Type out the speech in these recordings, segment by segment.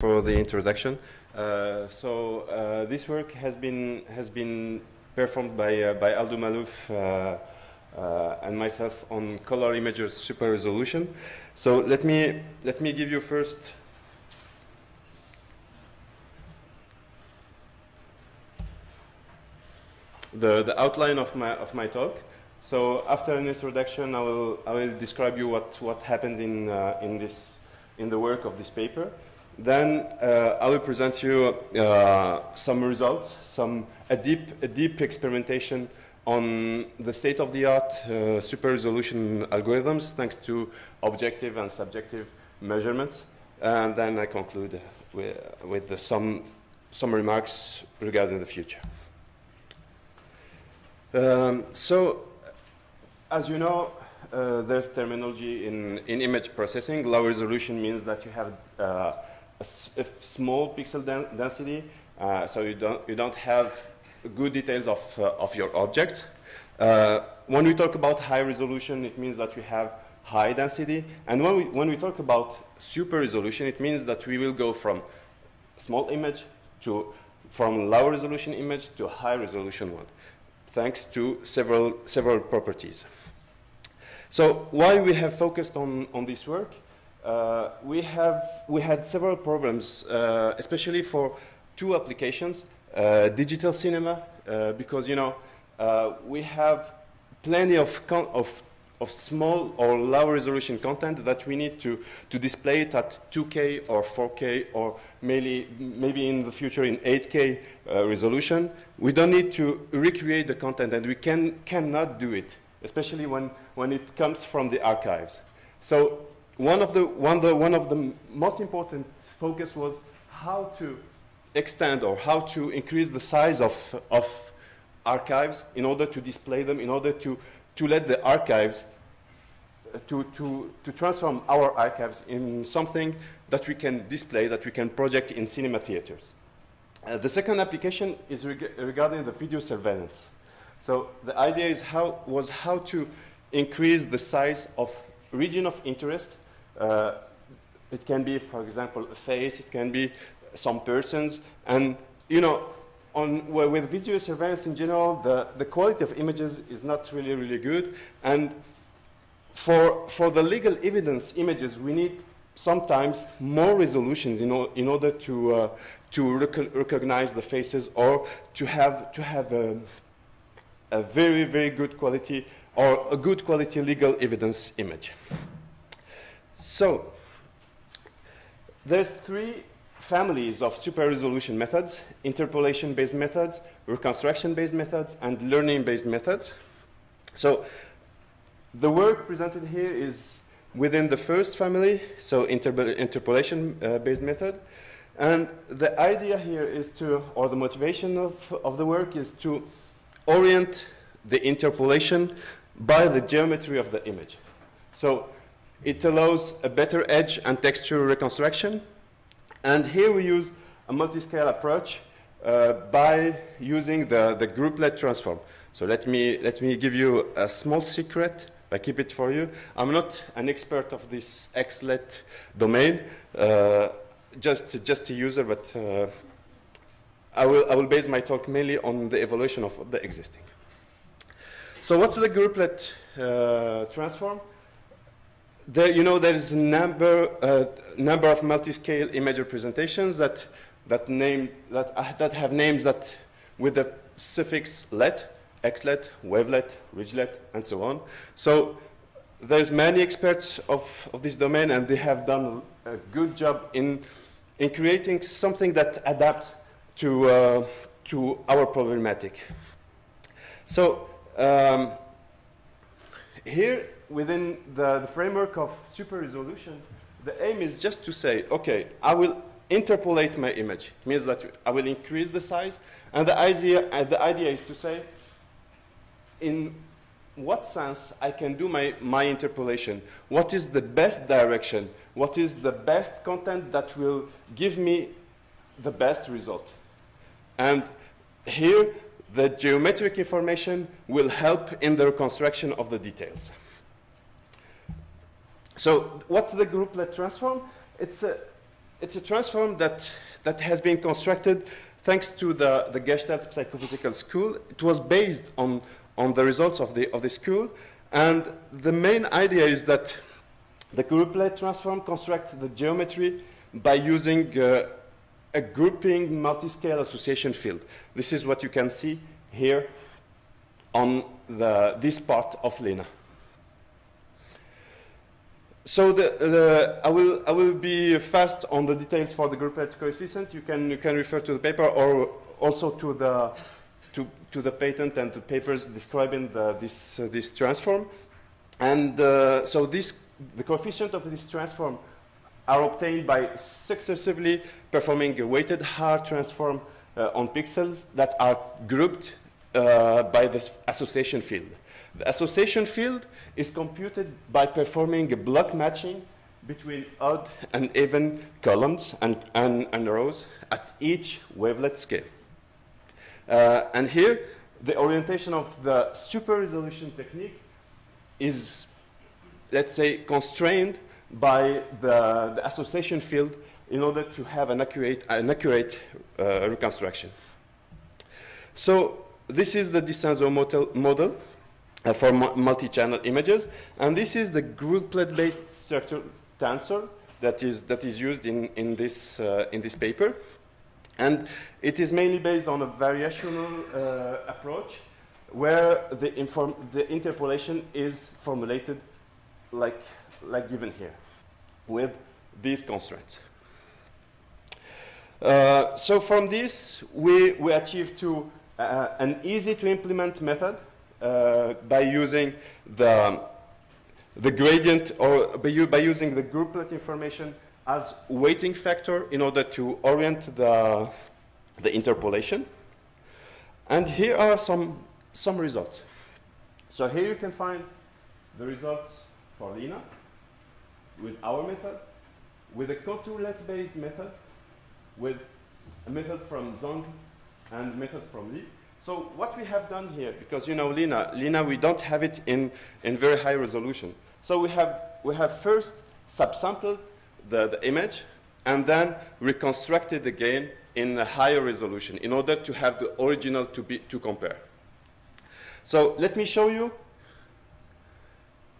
for the introduction. Uh, so uh, this work has been has been performed by uh, by Aldo Maalouf uh, uh, and myself on color images super resolution. So let me let me give you first. The, the outline of my of my talk. So after an introduction, I will I will describe you what what happened in uh, in this in the work of this paper. Then uh, I will present you uh, some results, some a deep, a deep experimentation on the state-of-the-art uh, super-resolution algorithms thanks to objective and subjective measurements. And then I conclude with, with the, some, some remarks regarding the future. Um, so, as you know, uh, there's terminology in, in image processing. Low resolution means that you have a, small pixel den density, uh, so you don't, you don't have good details of, uh, of your objects. Uh, when we talk about high resolution, it means that we have high density. And when we, when we talk about super resolution, it means that we will go from small image to from low resolution image to high resolution one, thanks to several, several properties. So why we have focused on, on this work? Uh, we, have, we had several problems, uh, especially for two applications, uh, digital cinema, uh, because, you know, uh, we have plenty of, of, of small or low resolution content that we need to, to display it at 2K or 4K or maybe, maybe in the future in 8K uh, resolution. We don't need to recreate the content and we can, cannot do it, especially when, when it comes from the archives. So one of the, one, the, one of the most important focus was how to extend or how to increase the size of, of archives in order to display them, in order to, to let the archives, uh, to, to, to transform our archives in something that we can display, that we can project in cinema theaters. Uh, the second application is reg regarding the video surveillance. So the idea is how, was how to increase the size of region of interest it can be, for example, a face, it can be some persons, and you know, on, well, with video surveillance in general, the, the quality of images is not really, really good, and for, for the legal evidence images, we need sometimes more resolutions in, in order to, uh, to rec recognize the faces or to have, to have a, a very, very good quality or a good quality legal evidence image. So there's three families of super resolution methods, interpolation-based methods, reconstruction-based methods, and learning-based methods. So the work presented here is within the first family, so interpolation-based uh, method. And the idea here is to, or the motivation of, of the work is to orient the interpolation by the geometry of the image. So it allows a better edge and texture reconstruction. And here we use a multi-scale approach uh, by using the, the grouplet transform. So let me, let me give you a small secret. I keep it for you. I'm not an expert of this XLET domain, uh, just, just a user, but uh, I, will, I will base my talk mainly on the evolution of the existing. So what's the grouplet uh, transform? There, you know, there is a number, uh, number of multi-scale image representations that, that, name, that, uh, that have names that with the suffix let, xlet, wavelet, ridgelet, and so on. So there's many experts of, of this domain, and they have done a good job in, in creating something that adapts to, uh, to our problematic. So um, here within the, the framework of super resolution, the aim is just to say, okay, I will interpolate my image. It means that I will increase the size. And the idea, uh, the idea is to say, in what sense I can do my, my interpolation? What is the best direction? What is the best content that will give me the best result? And here, the geometric information will help in the reconstruction of the details. So what's the grouplet transform? It's a, it's a transform that, that has been constructed thanks to the, the Gestalt Psychophysical School. It was based on, on the results of the, of the school. And the main idea is that the grouplet transform constructs the geometry by using uh, a grouping multi-scale association field. This is what you can see here on the, this part of Lena. So the, the, I, will, I will be fast on the details for the grouplet coefficient. You can, you can refer to the paper or also to the, to, to the patent and the papers describing the, this, uh, this transform. And uh, so this, the coefficient of this transform are obtained by successively performing a weighted Haar transform uh, on pixels that are grouped uh, by this association field. The association field is computed by performing a block matching between odd and even columns and, and, and rows at each wavelet scale. Uh, and here, the orientation of the super resolution technique is, let's say, constrained by the, the association field in order to have an accurate, an accurate uh, reconstruction. So this is the Di Zenzo model, model for multi-channel images. And this is the grouplet-based structure tensor that is, that is used in, in, this, uh, in this paper. And it is mainly based on a variational uh, approach where the, the interpolation is formulated like, like given here with these constraints. Uh, so from this, we, we achieve to, uh, an easy to implement method uh, Uh, by using the, the gradient or by, by using the grouplet information as weighting factor in order to orient the, the interpolation. And here are some, some results. So here you can find the results for Lena with our method, with a contourlet-based method, with a method from Zhang and method from Li. So what we have done here, because you know Lena, Lena we don't have it in, in very high resolution. So we have, we have first subsampled the, the image and then reconstructed again in a higher resolution in order to have the original to, be, to compare. So let me show you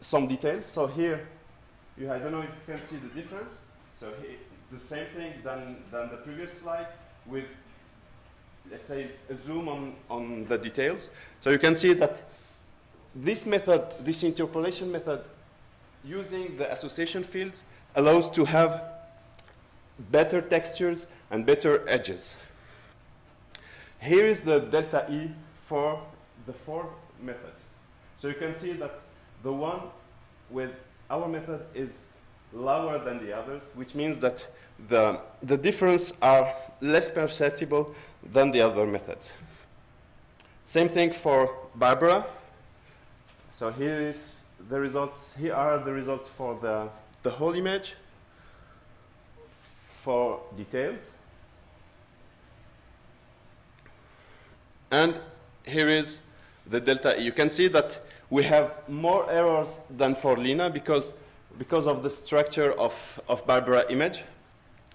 some details. So here, you, I don't know if you can see the difference. So here, the same thing than, than the previous slide with let's say, a zoom on, on the details. So you can see that this method, this interpolation method, using the association fields, allows to have better textures and better edges. Here is the delta E for the four methods. So you can see that the one with our method is lower than the others, which means that the, the difference are less perceptible than the other methods. Same thing for Barbara. So here is the results. Here are the results for the, the whole image for details. And here is the delta. You can see that we have more errors than for Lena because, because of the structure of, of Barbara image,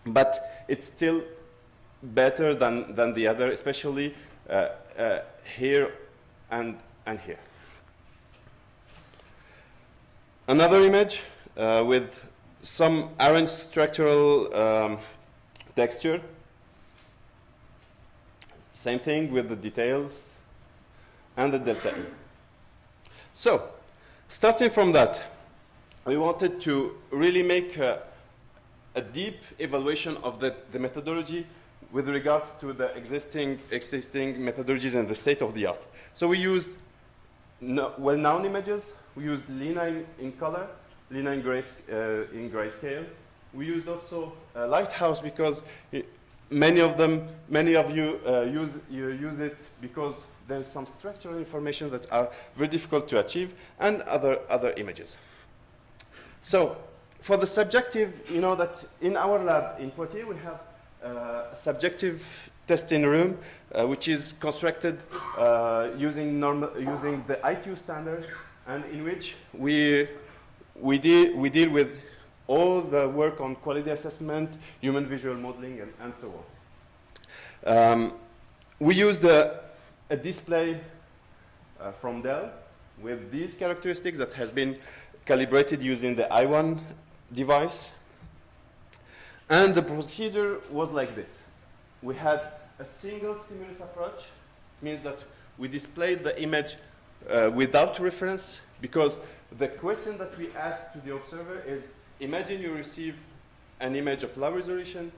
but it's still better than, than the other, especially uh, uh, here and, and here. Another image uh, with some orange structural um, texture. Same thing with the details and the delta E. So, starting from that, we wanted to really make a, a deep evaluation of the, the methodology with regards to the existing, existing methodologies and the state of the art. So we used no, well-known images. We used Lena in, in color, Lena in, gray, uh, in grayscale. We used also Lighthouse because many of them, many of you, uh, use, you use it because there's some structural information that are very difficult to achieve and other, other images. So for the subjective, you know that in our lab in Poitiers, we have uh, subjective testing room, uh, which is constructed uh, using, normal, using the ITU standards, and in which we, we, deal, we deal with all the work on quality assessment, human visual modeling, and, and so on. Um, we use a, a display uh, from Dell with these characteristics that has been calibrated using the I1 device. And the procedure was like this. We had a single stimulus approach, means that we displayed the image uh, without reference because the question that we ask to the observer is, imagine you receive an image of low resolution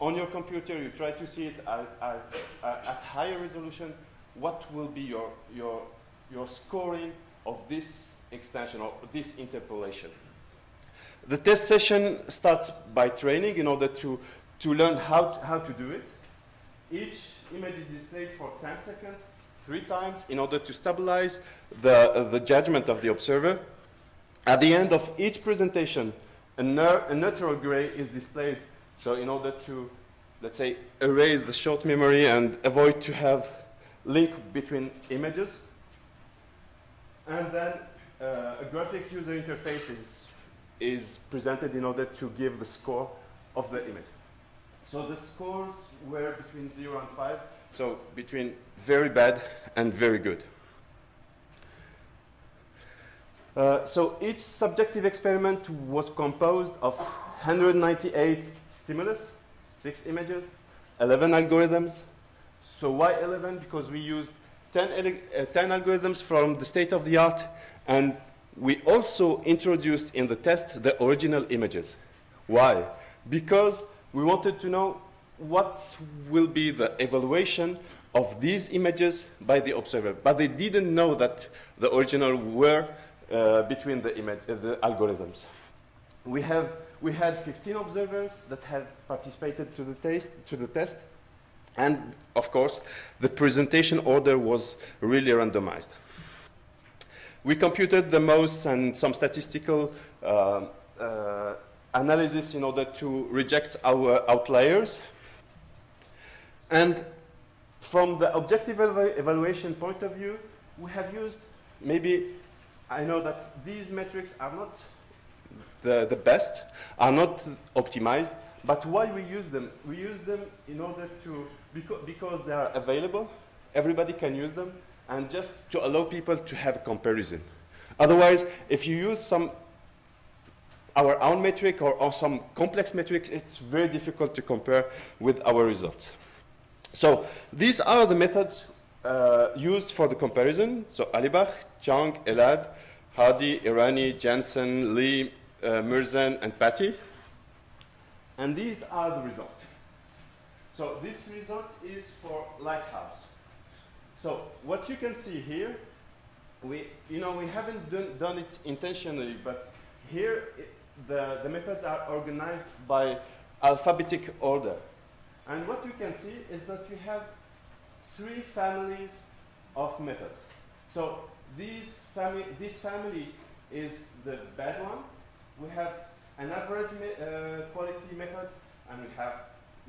on your computer, you try to see it at, at, at higher resolution, what will be your, your, your scoring of this extension or this interpolation? The test session starts by training in order to, to learn how to, how to do it. Each image is displayed for 10 seconds, three times, in order to stabilize the, uh, the judgment of the observer. At the end of each presentation, a, a neutral gray is displayed, so in order to, let's say, erase the short memory and avoid to have link between images. And then uh, a graphic user interface is is presented in order to give the score of the image. So the scores were between 0 and 5, so between very bad and very good. Uh, so each subjective experiment was composed of 198 stimulus, 6 images, 11 algorithms. So why 11? Because we used 10, uh, 10 algorithms from the state of the art and we also introduced in the test the original images. Why? Because we wanted to know what will be the evaluation of these images by the observer. But they didn't know that the original were uh, between the, image, uh, the algorithms. We, have, we had 15 observers that had participated to the, taste, to the test. And of course, the presentation order was really randomized. We computed the MOS and some statistical uh, uh, analysis in order to reject our outliers. And from the objective ev evaluation point of view, we have used maybe, I know that these metrics are not the, the best, are not optimized, but why we use them? We use them in order to, beca because they are available, everybody can use them, and just to allow people to have a comparison. Otherwise, if you use some our own metric or, or some complex metrics, it's very difficult to compare with our results. So these are the methods uh, used for the comparison. So Allebach, Chang, Elad, Hardie, Irani, Jensen, Lee, uh, Mirzan, and Patti. And these are the results. So this result is for Lighthouse. So what you can see here, we, you know, we haven't done, done it intentionally, but here it, the, the methods are organized by alphabetic order. And what we can see is that we have three families of methods. So these fami this family is the bad one. We have an average me uh, quality method, and we have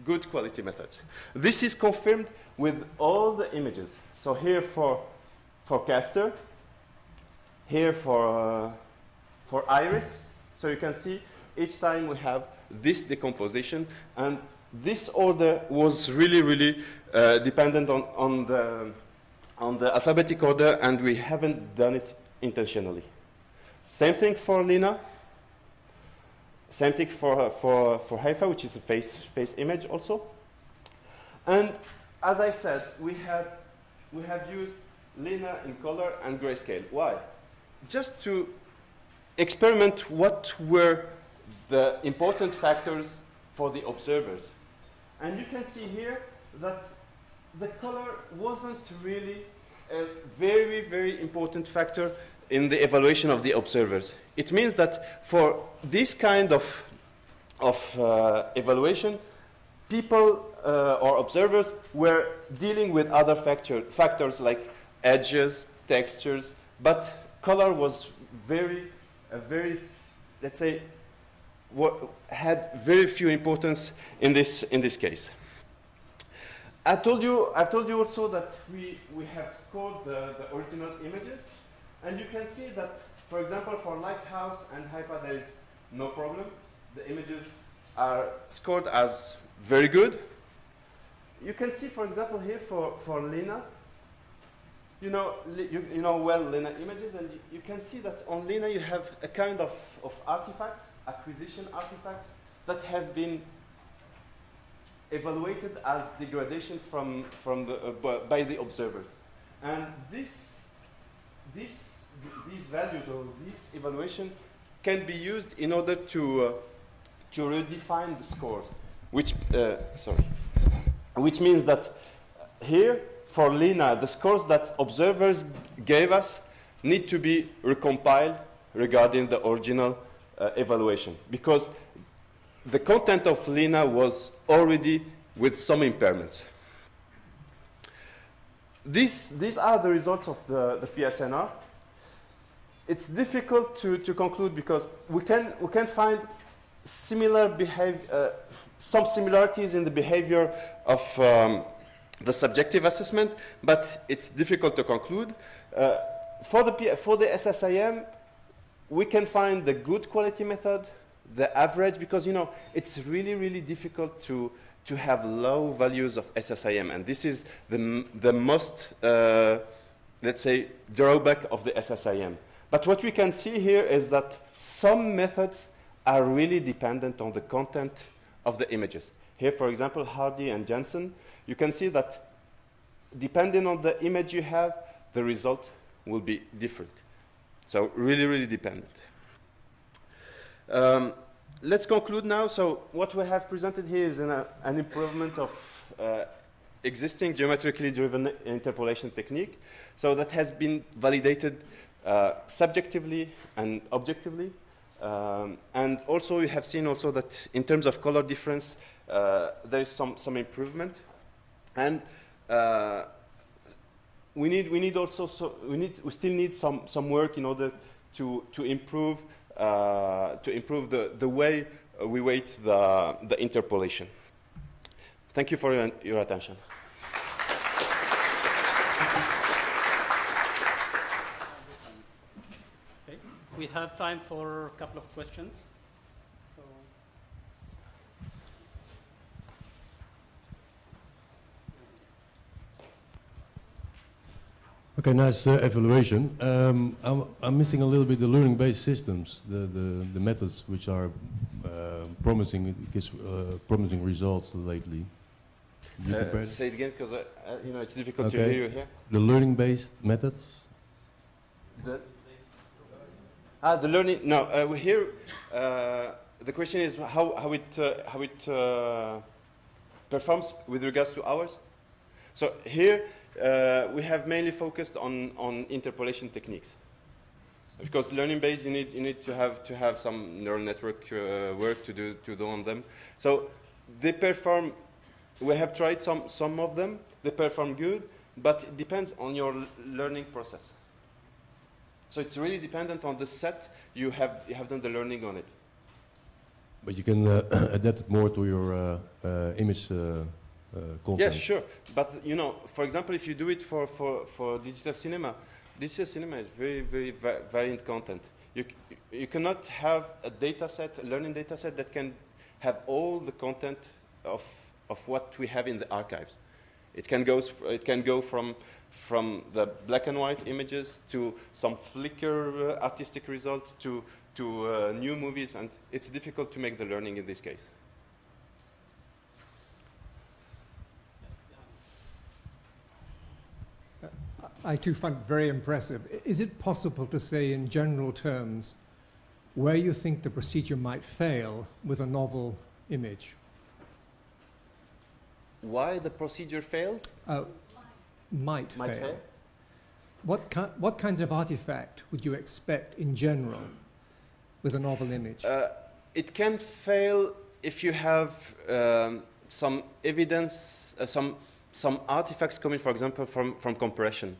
good quality methods. This is confirmed with all the images. So here for, for Castor, here for, uh, for Iris. So you can see each time we have this decomposition, and this order was really, really uh, dependent on, on, the, on the alphabetic order, and we haven't done it intentionally. Same thing for Lena. Same thing for, for, for Haifa, which is a face, face image also. And as I said, we have we have used Lena in color and grayscale. Why? Just to experiment what were the important factors for the observers. And you can see here that the color wasn't really a very, very important factor in the evaluation of the observers. It means that for this kind of, of uh, evaluation, people uh, or observers were dealing with other factor, factors like edges, textures, but color was very, uh, very, let's say, had very few importance in this, in this case. I told you, I've told you also that we, we have scored the, the original images, and you can see that, for example, for Lighthouse and Haifa, there is no problem. the images are scored as very good. You can see, for example, here for, for Lena, you know, you, you know well Lena images, and you, can see that on Lena you have a kind of, of artifacts, acquisition artifacts, that have been evaluated as degradation from, from the, uh, by the observers. And this, this, these values or this evaluation can be used in order to, uh, to redefine the scores, which, uh, sorry, which means that here for Lena, the scores that observers gave us need to be recompiled regarding the original uh, evaluation because the content of Lena was already with some impairments. These, these are the results of the, the PSNR. It's difficult to, to conclude because we can, we can find similar behavior, uh, some similarities in the behavior of um, the subjective assessment, but it's difficult to conclude. Uh, for, the, for the SSIM, we can find the good quality method, the average, because you know it's really, really difficult to, to have low values of SSIM, and this is the, the most, uh, let's say, drawback of the SSIM. But what we can see here is that some methods are really dependent on the content of the images. Here, for example, Hardie and Jensen, you can see that depending on the image you have, the result will be different. So really, really dependent. Um, let's conclude now. So what we have presented here is an, uh, an improvement of uh, existing geometrically driven interpolation technique. So that has been validated subjectively and objectively. Um, and also you have seen also that in terms of color difference, uh, there is some, some improvement. And uh, we need, we need also, so we, need, we still need some, some work in order to, to improve, uh, to improve the, the way we weight the, the interpolation. Thank you for your, your attention. We have time for a couple of questions. So. Okay, nice uh, evaluation. Um, I'm, I'm, missing a little bit the learning-based systems, the, the, the, methods which are uh, promising, gives, uh, promising results lately. Uh, say it again, because uh, you know it's difficult okay. to hear you here. The learning-based methods. The Ah, the learning. No, uh, here uh, the question is how how it uh, how it uh, performs with regards to hours. So here uh, we have mainly focused on on interpolation techniques because learning based you need you need to have to have some neural network uh, work to do to do on them. So they perform. We have tried some some of them. They perform good, but it depends on your learning process. So it's really dependent on the set you have, you have done the learning on it. But you can uh, adapt it more to your uh, uh, image uh, uh, content. Yes, sure. But you know, for example, if you do it for, for, for digital cinema, digital cinema is very, very va variant content. You, you cannot have a data set, a learning data set that can have all the content of, of what we have in the archives. It can go, it can go from from the black and white images to some flicker uh, artistic results to, to uh, new movies, and it's difficult to make the learning in this case. I too find it very impressive. Is it possible to say in general terms where you think the procedure might fail with a novel image? Why the procedure fails? Uh, might, might fail. fail. What, ki what kinds of artifact would you expect in general with a novel image? Uh, it can fail if you have um, some evidence, uh, some, some artifacts coming, for example, from, from compression.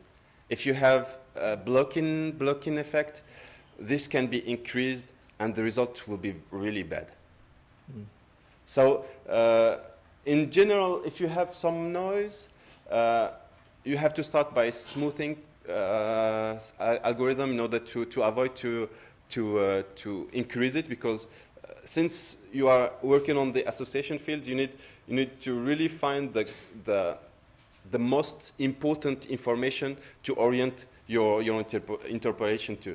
If you have a blocking, blocking effect, this can be increased and the result will be really bad. Mm. So uh, in general, if you have some noise, uh, you have to start by smoothing uh, algorithm in order to, to avoid to, to, uh, to increase it because since you are working on the association field, you need, you need to really find the, the, the most important information to orient your, your interp- interpretation to.